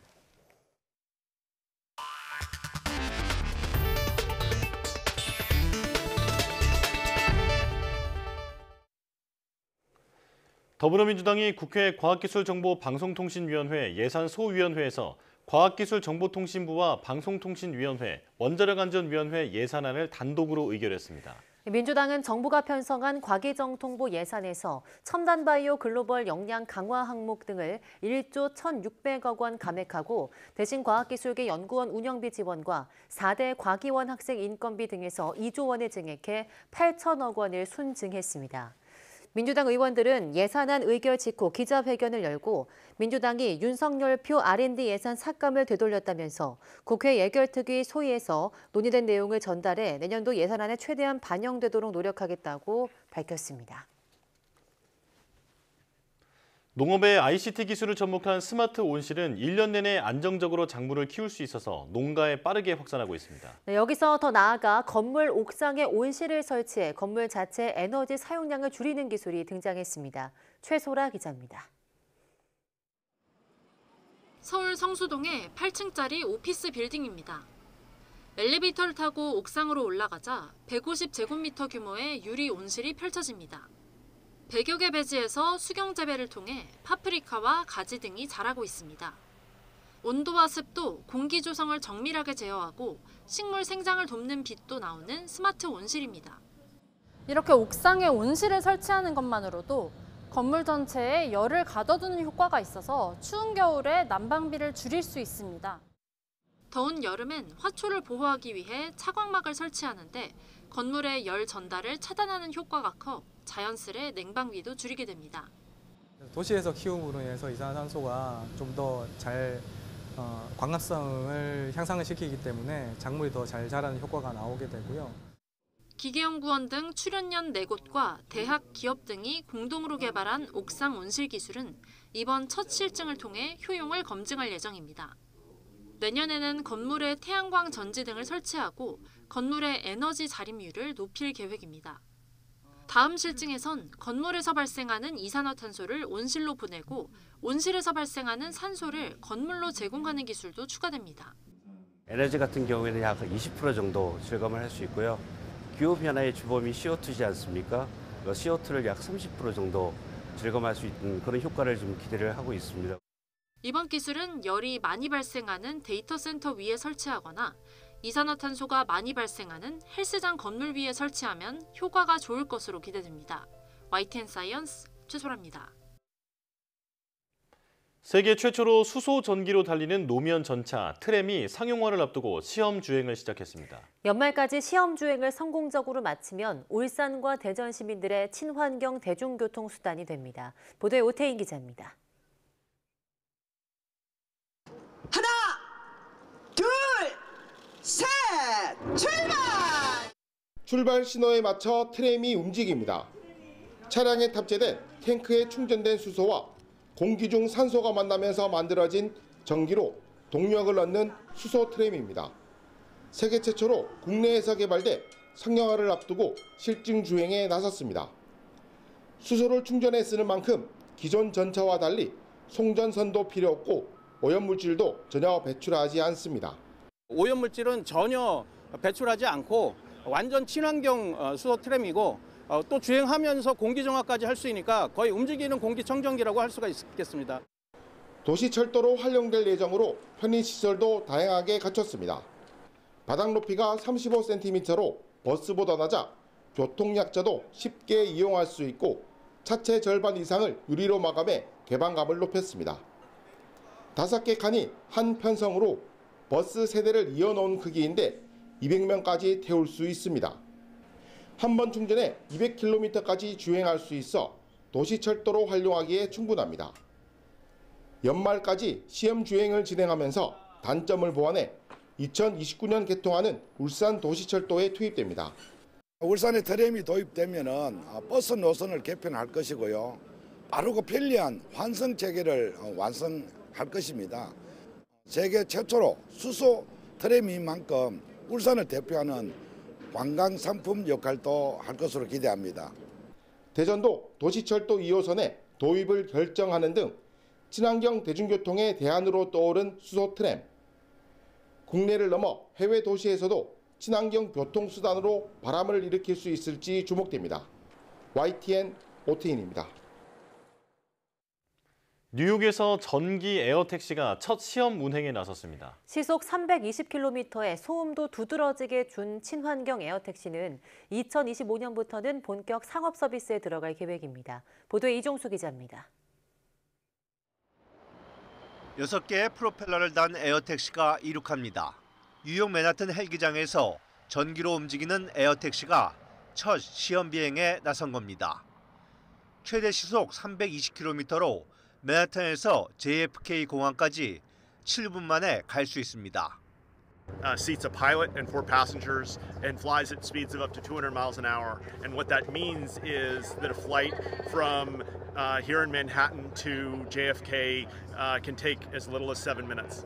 더불어민주당이 국회 과학기술정보방송통신위원회 예산소위원회에서 과학기술정보통신부와 방송통신위원회, 원자력안전위원회 예산안을 단독으로 의결했습니다. 민주당은 정부가 편성한 과기정통부 예산에서 첨단바이오 글로벌 역량 강화 항목 등을 1조 1,600억 원 감액하고 대신 과학기술계 연구원 운영비 지원과 4대 과기원 학생 인건비 등에서 2조 원을 증액해 8천억 원을 순증했습니다. 민주당 의원들은 예산안 의결 직후 기자회견을 열고 민주당이 윤석열 표 R&D 예산 삭감을 되돌렸다면서 국회 예결특위 소위에서 논의된 내용을 전달해 내년도 예산안에 최대한 반영되도록 노력하겠다고 밝혔습니다. 농업의 ICT 기술을 접목한 스마트 온실은 1년 내내 안정적으로 작물을 키울 수 있어서 농가에 빠르게 확산하고 있습니다. 네, 여기서 더 나아가 건물 옥상에 온실을 설치해 건물 자체 에너지 사용량을 줄이는 기술이 등장했습니다. 최소라 기자입니다. 서울 성수동의 8층짜리 오피스 빌딩입니다. 엘리베이터를 타고 옥상으로 올라가자 150제곱미터 규모의 유리 온실이 펼쳐집니다. 100여 개 배지에서 수경 재배를 통해 파프리카와 가지 등이 자라고 있습니다. 온도와 습도, 공기 조성을 정밀하게 제어하고 식물 생장을 돕는 빛도 나오는 스마트 온실입니다. 이렇게 옥상에 온실을 설치하는 것만으로도 건물 전체에 열을 가둬두는 효과가 있어서 추운 겨울에 난방비를 줄일 수 있습니다. 더운 여름엔 화초를 보호하기 위해 차광막을 설치하는데 건물의 열 전달을 차단하는 효과가 커 자연스레 냉방비도 줄이게 됩니다. 도시에서 키움으로 인해서 이산화탄소가 좀 더잘 어, 광합성을 향상을 시키기 때문에 작물이 더 잘 자라는 효과가 나오게 되고요. 기계연구원 등 출연연 4곳과 대학, 기업 등이 공동으로 개발한 옥상 온실 기술은 이번 첫 실증을 통해 효용을 검증할 예정입니다. 내년에는 건물에 태양광 전지 등을 설치하고 건물의 에너지 자립률을 높일 계획입니다. 다음 실증에선 건물에서 발생하는 이산화탄소를 온실로 보내고 온실에서 발생하는 산소를 건물로 제공하는 기술도 추가됩니다. 에너지 같은 경우에는 약 20% 정도 절감을 할 수 있고요. 기후변화의 주범이 CO2지 않습니까? 그 CO2를 약 30% 정도 절감할 수 있는 그런 효과를 좀 기대를 하고 있습니다. 이번 기술은 열이 많이 발생하는 데이터 센터 위에 설치하거나 이산화탄소가 많이 발생하는 헬스장 건물 위에 설치하면 효과가 좋을 것으로 기대됩니다. YTN 사이언스 최소라입니다. 세계 최초로 수소 전기로 달리는 노면 전차 트램이 상용화를 앞두고 시험 주행을 시작했습니다. 연말까지 시험 주행을 성공적으로 마치면 울산과 대전 시민들의 친환경 대중교통 수단이 됩니다. 보도에 오태인 기자입니다. 하나, 둘, 셋, 출발! 출발 신호에 맞춰 트램이 움직입니다. 차량에 탑재된 탱크에 충전된 수소와 공기 중 산소가 만나면서 만들어진 전기로 동력을 얻는 수소 트램입니다. 세계 최초로 국내에서 개발돼 상용화를 앞두고 실증 주행에 나섰습니다. 수소를 충전해 쓰는 만큼 기존 전차와 달리 송전선도 필요 없고 오염물질도 전혀 배출하지 않습니다. 오염물질은 전혀 배출하지 않고 완전 친환경 수소 트램이고 또 주행하면서 공기정화까지 할 수 있으니까 거의 움직이는 공기청정기라고 할 수가 있겠습니다. 도시철도로 활용될 예정으로 편의시설도 다양하게 갖췄습니다. 바닥 높이가 35cm로 버스보다 낮아 교통약자도 쉽게 이용할 수 있고 차체 절반 이상을 유리로 마감해 개방감을 높였습니다. 다섯 개 칸이 한 편성으로 버스 세대를 이어놓은 크기인데 200명까지 태울 수 있습니다. 한 번 충전에 200km까지 주행할 수 있어 도시 철도로 활용하기에 충분합니다. 연말까지 시험 주행을 진행하면서 단점을 보완해 2029년 개통하는 울산 도시철도에 투입됩니다. 울산에 트램이 도입되면 버스 노선을 개편할 것이고요. 빠르고 편리한 환승 체계를 완성할 것입니다. 세계 최초로 수소 트램인 만큼 울산을 대표하는 관광 상품 역할도 할 것으로 기대합니다. 대전도 도시철도 2호선에 도입을 결정하는 등 친환경 대중교통의 대안으로 떠오른 수소 트램. 국내를 넘어 해외 도시에서도 친환경 교통수단으로 바람을 일으킬 수 있을지 주목됩니다. YTN 오태인입니다. 뉴욕에서 전기 에어 택시가 첫 시험 운행에 나섰습니다. 시속 320km의 소음도 두드러지게 준 친환경 에어 택시는 2025년부터는 본격 상업 서비스에 들어갈 계획입니다. 보도에 이종수 기자입니다. 6개의 프로펠러를 단 에어 택시가 이륙합니다. 뉴욕 맨하튼 헬기장에서 전기로 움직이는 에어 택시가 첫 시험 비행에 나선 겁니다. 최대 시속 320km로 맨하탄에서 JFK 공항까지 7분 만에 갈 수 있습니다. Uh, seats a pilot and four passengers and flies at speeds of up to 200 miles an hour. And what that means is that a flight from uh, here in Manhattan to JFK uh, can take as little as seven minutes.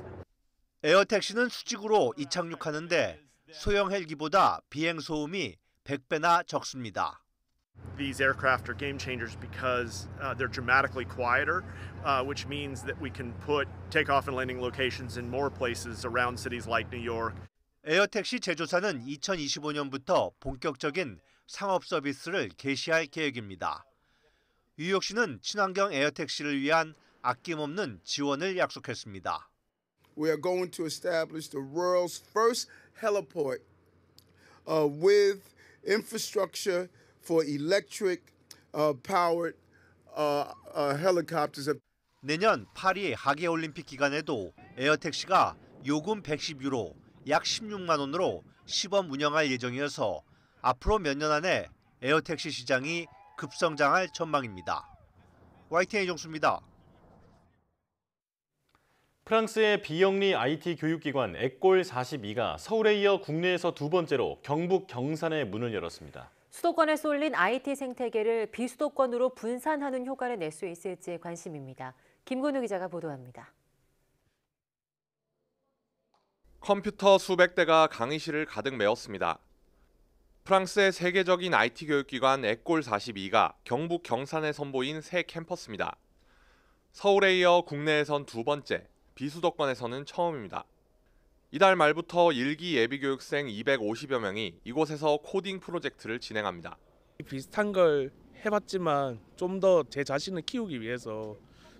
에어 택시는 수직으로 이착륙하는데 소형 헬기보다 비행 소음이 100배나 적습니다. These aircraft are game changers because uh, they're dramatically quieter, uh, which means that we can put takeoff and landing locations in more places around cities like New York. 에어택시 제조사는 2025년부터 본격적인 상업 서비스를 개시할 계획입니다. 뉴욕시는 친환경 에어택시를 위한 아낌없는 지원을 약속했습니다. We are going to establish the world's first heliport uh, with infrastructure for electric uh, powered uh, uh, helicopters. 내년 파리 하계 올림픽 기간에도 에어택시가 요금 110유로 약 16만 원으로 시범 운영할 예정이어서 앞으로 몇 년 안에 에어택시 시장이 급성장할 전망입니다. YTN 이종수입니다. 프랑스의 비영리 IT 교육기관 에꼴 42가 서울에 이어 국내에서 두 번째로 경북 경산에 문을 열었습니다. 수도권에 쏠린 IT 생태계를 비수도권으로 분산하는 효과를 낼 수 있을지 관심입니다. 김근우 기자가 보도합니다. 컴퓨터 수백 대가 강의실을 가득 메웠습니다. 프랑스의 세계적인 IT 교육기관 에꼴 42가 경북 경산에 선보인 새 캠퍼스입니다. 서울에 이어 국내에선 두 번째, 비수도권에서는 처음입니다. 이달 말부터 일기 예비교육생 250여 명이 이곳에서 코딩 프로젝트를 진행합니다. 비슷한 걸 해봤지만 좀 더 제 자신을 키우기 위해서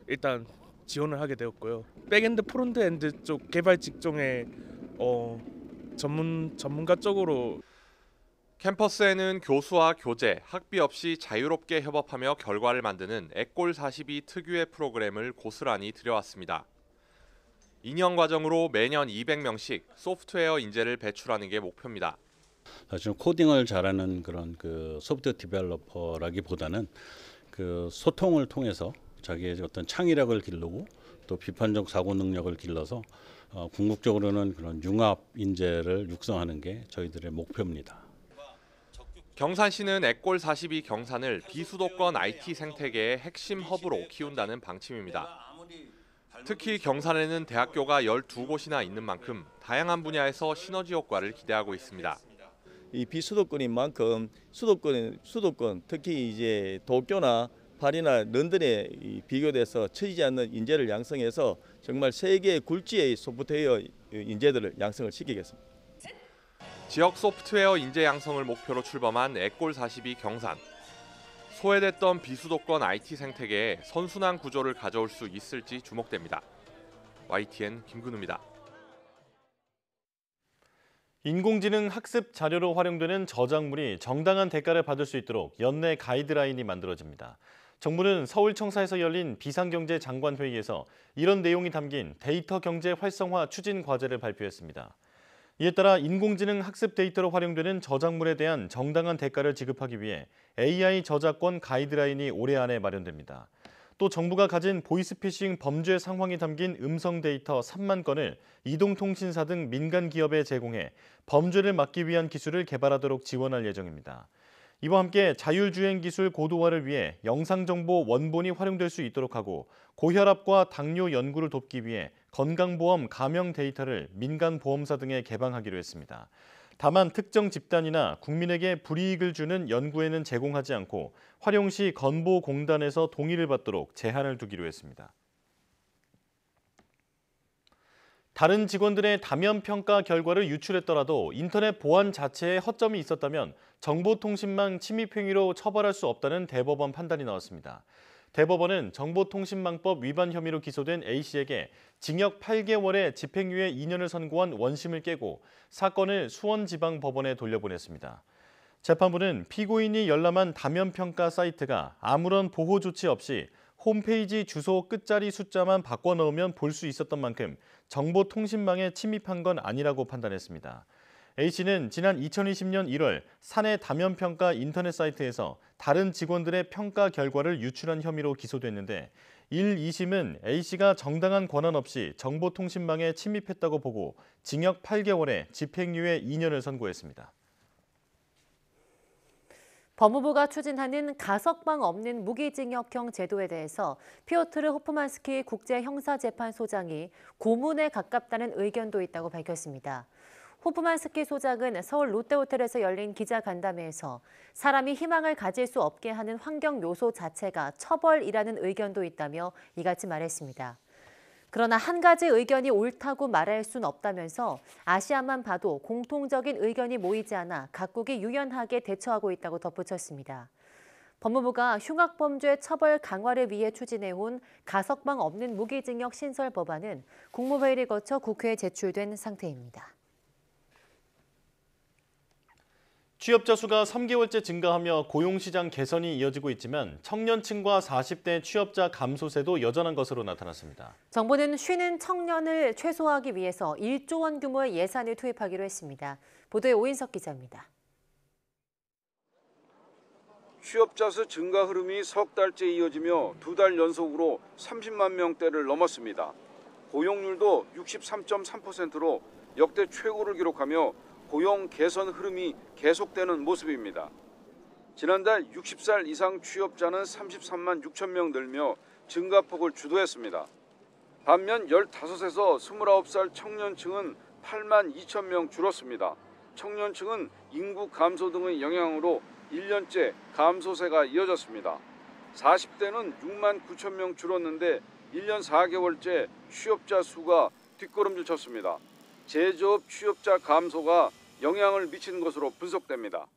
일단 지원을 하게 되었고요. backend frontend 쪽 개발 직종에 어, 전문 전문가 쪽으로 캠퍼스에는 교수와 교재, 학비 없이 자유롭게 협업하며 결과를 만드는 에꼴 42 특유의 프로그램을 고스란히 들여왔습니다. 2년 과정으로 매년 200명씩 소프트웨어 인재를 배출하는 게 목표입니다. 사실 코딩을 잘하는 그런 그 소프트웨어 디벨로퍼라기보다는 그 소통을 통해서 자기의 어떤 창의력을 기르고 또 비판적 사고 능력을 길러서 어, 궁극적으로는 그런 융합 인재를 육성하는 게 저희들의 목표입니다. 경산시는 에꼴 42 경산을 비수도권 IT 생태계의 핵심 허브로 키운다는 방침입니다. 특히 경산에는 대학교가 12곳이나 있는 만큼 다양한 분야에서 시너지 효과를 기대하고 있습니다. 이 비수도권인 만큼 수도권 수도권 특히 이제 도쿄나 파리나 런던에 비교돼서 처지지 않는 인재를 양성해서 정말 세계 굴지의 소프트웨어 인재들을 양성을 시키겠습니다. 지역 소프트웨어 인재 양성을 목표로 출범한 에꼴 42 경산. 소외됐던 비수도권 IT 생태계에 선순환 구조를 가져올 수 있을지 주목됩니다. YTN 김근우입니다. 인공지능 학습 자료로 활용되는 저작물이 정당한 대가를 받을 수 있도록 연내 가이드라인이 만들어집니다. 정부는 서울청사에서 열린 비상경제 장관회의에서 이런 내용이 담긴 데이터 경제 활성화 추진 과제를 발표했습니다. 이에 따라 인공지능 학습 데이터로 활용되는 저작물에 대한 정당한 대가를 지급하기 위해 AI 저작권 가이드라인이 올해 안에 마련됩니다. 또 정부가 가진 보이스피싱 범죄 상황이 담긴 음성 데이터 3만 건을 이동통신사 등 민간 기업에 제공해 범죄를 막기 위한 기술을 개발하도록 지원할 예정입니다. 이와 함께 자율주행 기술 고도화를 위해 영상정보 원본이 활용될 수 있도록 하고 고혈압과 당뇨 연구를 돕기 위해 건강보험 가명 데이터를 민간 보험사 등에 개방하기로 했습니다. 다만 특정 집단이나 국민에게 불이익을 주는 연구에는 제공하지 않고 활용 시 건보공단에서 동의를 받도록 제한을 두기로 했습니다. 다른 직원들의 다면 평가 결과를 유출했더라도 인터넷 보안 자체에 허점이 있었다면 정보통신망 침입 행위로 처벌할 수 없다는 대법원 판단이 나왔습니다. 대법원은 정보통신망법 위반 혐의로 기소된 A씨에게 징역 8개월에 집행유예 2년을 선고한 원심을 깨고 사건을 수원지방법원에 돌려보냈습니다. 재판부는 피고인이 열람한 다면평가 사이트가 아무런 보호 조치 없이 홈페이지 주소 끝자리 숫자만 바꿔 넣으면 볼 수 있었던 만큼 정보통신망에 침입한 건 아니라고 판단했습니다. A씨는 지난 2020년 1월 사내 다면평가 인터넷 사이트에서 다른 직원들의 평가 결과를 유출한 혐의로 기소됐는데 1, 2심은 A씨가 정당한 권한 없이 정보통신망에 침입했다고 보고 징역 8개월에 집행유예 2년을 선고했습니다. 법무부가 추진하는 가석방 없는 무기징역형 제도에 대해서 피오트르 호프만스키 국제형사재판소장이 고문에 가깝다는 의견도 있다고 밝혔습니다. 호프만 스키 소장은 서울 롯데호텔에서 열린 기자간담회에서 사람이 희망을 가질 수 없게 하는 환경 요소 자체가 처벌이라는 의견도 있다며 이같이 말했습니다. 그러나 한 가지 의견이 옳다고 말할 순 없다면서 아시아만 봐도 공통적인 의견이 모이지 않아 각국이 유연하게 대처하고 있다고 덧붙였습니다. 법무부가 흉악범죄 처벌 강화를 위해 추진해온 가석방 없는 무기징역 신설 법안은 국무회의를 거쳐 국회에 제출된 상태입니다. 취업자 수가 3개월째 증가하며 고용시장 개선이 이어지고 있지만 청년층과 40대 취업자 감소세도 여전한 것으로 나타났습니다. 정부는 쉬는 청년을 최소화하기 위해서 1조 원 규모의 예산을 투입하기로 했습니다. 보도에 오인석 기자입니다. 취업자 수 증가 흐름이 석 달째 이어지며 두 달 연속으로 30만 명대를 넘었습니다. 고용률도 63.3%로 역대 최고를 기록하며 고용 개선 흐름이 계속되는 모습입니다. 지난달 60살 이상 취업자는 33만 6천 명 늘며 증가폭을 주도했습니다. 반면 15에서 29살 청년층은 8만 2천 명 줄었습니다. 청년층은 인구 감소 등의 영향으로 1년째 감소세가 이어졌습니다. 40대는 6만 9천 명 줄었는데 1년 4개월째 취업자 수가 뒷걸음질 쳤습니다. 제조업 취업자 감소가 영향을 미치는 것으로 분석됩니다.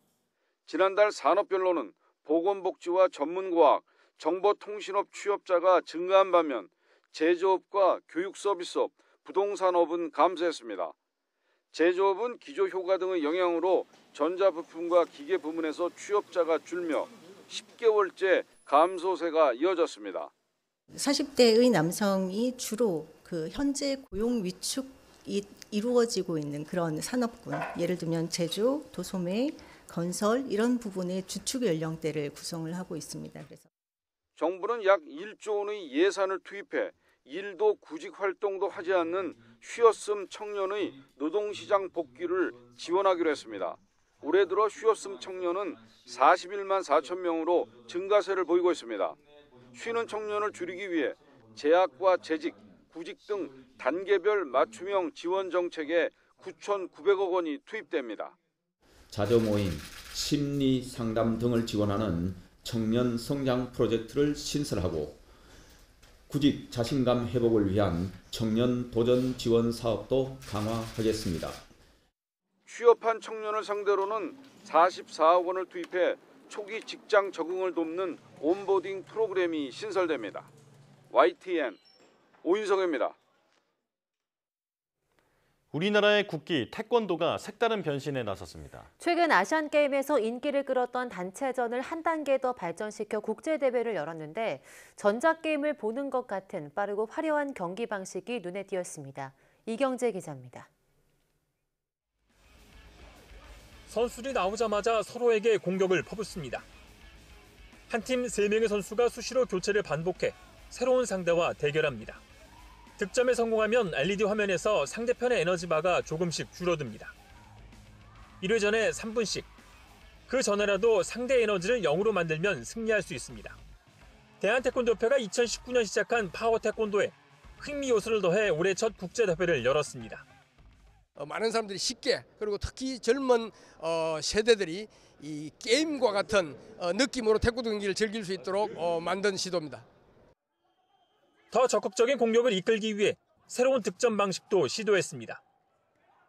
지난달 산업별로는 보건복지와 전문과학, 정보통신업 취업자가 증가한 반면 제조업과 교육서비스업, 부동산업은 감소했습니다. 제조업은 기조 효과 등의 영향으로 전자부품과 기계 부문에서 취업자가 줄며 10개월째 감소세가 이어졌습니다. 40대의 남성이 주로 그 현재 고용 위축 이 이루어지고 있는 그런 산업군, 예를 들면 제조, 도소매, 건설 이런 부분의 주축 연령대를 구성을 하고 있습니다. 그래서 정부는 약 1조 원의 예산을 투입해 일도 구직 활동도 하지 않는 쉬었음 청년의 노동시장 복귀를 지원하기로 했습니다. 올해 들어 쉬었음 청년은 41만 4천 명으로 증가세를 보이고 있습니다. 쉬는 청년을 줄이기 위해 재학과 재직, 구직 등 단계별 맞춤형 지원 정책에 9,900억 원이 투입됩니다. 자조 모임, 심리 상담 등을 지원하는 청년 성장 프로젝트를 신설하고 구직 자신감 회복을 위한 청년 도전 지원 사업도 강화하겠습니다. 취업한 청년을 상대로는 44억 원을 투입해 초기 직장 적응을 돕는 온보딩 프로그램이 신설됩니다. YTN 오인성입니다. 우리나라의 국기 태권도가 색다른 변신에 나섰습니다. 최근 아시안게임에서 인기를 끌었던 단체전을 한 단계 더 발전시켜 국제대회를 열었는데 전자게임을 보는 것 같은 빠르고 화려한 경기 방식이 눈에 띄었습니다. 이경재 기자입니다. 선수들이 나오자마자 서로에게 공격을 퍼붓습니다. 한 팀 3명의 선수가 수시로 교체를 반복해 새로운 상대와 대결합니다. 득점에 성공하면 LED 화면에서 상대편의 에너지바가 조금씩 줄어듭니다. 1회전에 3분씩. 그 전에라도 상대 에너지를 0으로 만들면 승리할 수 있습니다. 대한태권도협회가 2019년 시작한 파워 태권도에 흥미 요소를 더해 올해 첫 국제대회를 열었습니다. 어, 많은 사람들이 쉽게 그리고 특히 젊은 어, 세대들이 이 게임과 같은 어, 느낌으로 태권도 경기를 즐길 수 있도록 어, 만든 시도입니다. 더 적극적인 공격을 이끌기 위해 새로운 득점 방식도 시도했습니다.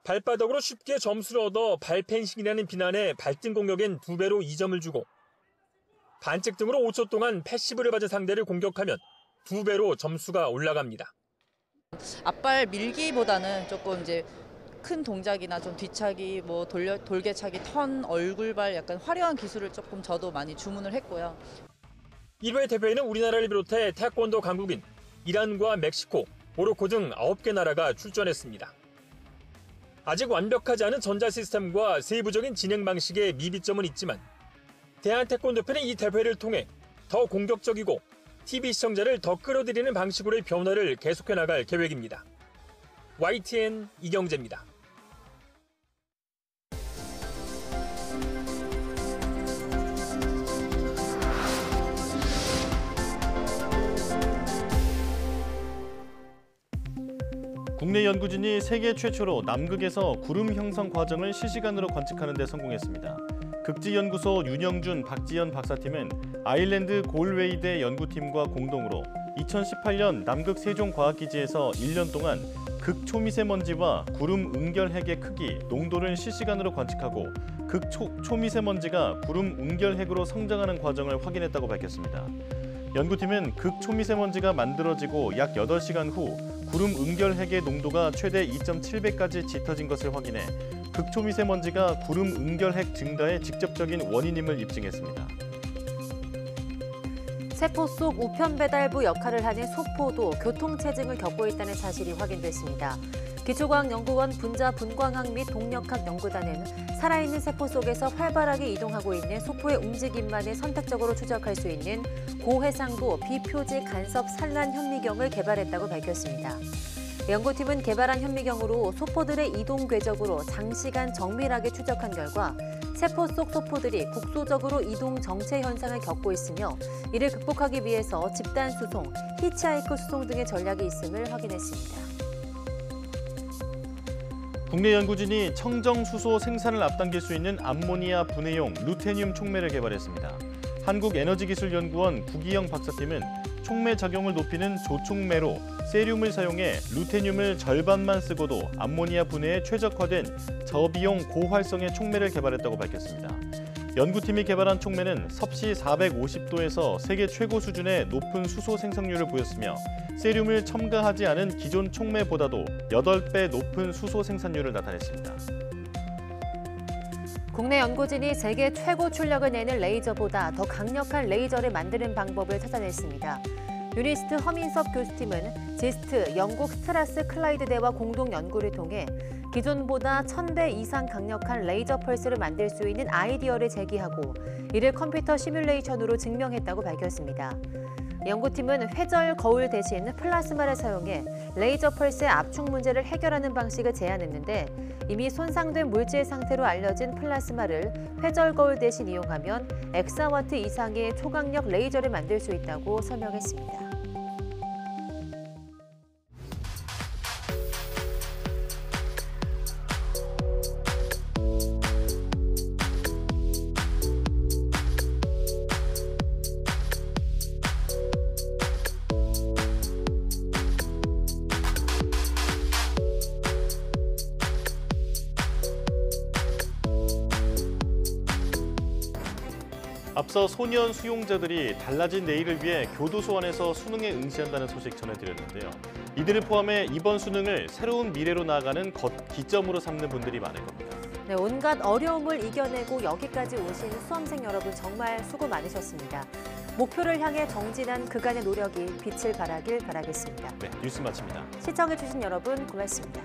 발바닥으로 쉽게 점수를 얻어 발펜싱이라는 비난에 발등 공격엔 두 배로 2점을 주고 반칙 등으로 5초 동안 passive를 받은 상대를 공격하면 두 배로 점수가 올라갑니다. 앞발 밀기보다는 조금 이제 큰 동작이나 좀 뒤차기, 뭐 돌려, 돌개차기, 턴, 얼굴발 약간 화려한 기술을 조금 저도 많이 주문을 했고요. 1회 대회에는 우리나라를 비롯해 태권도 강국인 이란과 멕시코, 모로코 등 9개 나라가 출전했습니다. 아직 완벽하지 않은 전자 시스템과 세부적인 진행 방식의 미비점은 있지만 대한태권도협회는 이 대회를 통해 더 공격적이고 TV 시청자를 더 끌어들이는 방식으로의 변화를 계속해 나갈 계획입니다. YTN 이경재입니다. 국내 연구진이 세계 최초로 남극에서 구름 형성 과정을 실시간으로 관측하는 데 성공했습니다. 극지연구소 윤영준, 박지연 박사팀은 아일랜드 골웨이대 연구팀과 공동으로 2018년 남극 세종과학기지에서 1년 동안 극초미세먼지와 구름 응결핵의 크기, 농도를 실시간으로 관측하고 극초미세먼지가 구름 응결핵으로 성장하는 과정을 확인했다고 밝혔습니다. 연구팀은 극초미세먼지가 만들어지고 약 8시간 후 구름 응결핵의 농도가 최대 2.7배까지 짙어진 것을 확인해 극초미세먼지가 구름 응결핵 증가의 직접적인 원인임을 입증했습니다. 세포 속 우편 배달부 역할을 하는 소포도 교통체증을 겪고 있다는 사실이 확인됐습니다. 기초과학 연구원 분자 분광학 및 동력학 연구단은 살아있는 세포 속에서 활발하게 이동하고 있는 소포의 움직임만을 선택적으로 추적할 수 있는 고해상도 비표지 간섭 산란 현미경을 개발했다고 밝혔습니다. 연구팀은 개발한 현미경으로 소포들의 이동 궤적으로 장시간 정밀하게 추적한 결과 세포 속 소포들이 국소적으로 이동 정체 현상을 겪고 있으며 이를 극복하기 위해서 집단 수송, 히치하이크 수송 등의 전략이 있음을 확인했습니다. 국내 연구진이 청정 수소 생산을 앞당길 수 있는 암모니아 분해용 루테늄 촉매를 개발했습니다. 한국에너지기술연구원 구기영 박사팀은 촉매 작용을 높이는 조촉매로 세륨을 사용해 루테늄을 절반만 쓰고도 암모니아 분해에 최적화된 저비용 고활성의 촉매를 개발했다고 밝혔습니다. 연구팀이 개발한 촉매는 섭씨 450도에서 세계 최고 수준의 높은 수소 생성률을 보였으며 세륨을 첨가하지 않은 기존 촉매보다도 8배 높은 수소 생산률을 나타냈습니다. 국내 연구진이 세계 최고 출력을 내는 레이저보다 더 강력한 레이저를 만드는 방법을 찾아냈습니다. 유니스트 허민섭 교수팀은 지스트 영국 스트라스클라이드대와 공동 연구를 통해 기존보다 1000배 이상 강력한 레이저 펄스를 만들 수 있는 아이디어를 제기하고 이를 컴퓨터 시뮬레이션으로 증명했다고 밝혔습니다. 연구팀은 회절 거울 대신 플라스마를 사용해 레이저 펄스의 압축 문제를 해결하는 방식을 제안했는데 이미 손상된 물질 상태로 알려진 플라스마를 회절 거울 대신 이용하면 엑사와트 이상의 초강력 레이저를 만들 수 있다고 설명했습니다. 앞서 소년 수용자들이 달라진 내일을 위해 교도소 안에서 수능에 응시한다는 소식 전해드렸는데요. 이들을 포함해 이번 수능을 새로운 미래로 나아가는 것, 기점으로 삼는 분들이 많을 겁니다. 네, 온갖 어려움을 이겨내고 여기까지 오신 수험생 여러분 정말 수고 많으셨습니다. 목표를 향해 정진한 그간의 노력이 빛을 발하길 바라겠습니다. 네, 뉴스 마칩니다. 시청해주신 여러분 고맙습니다.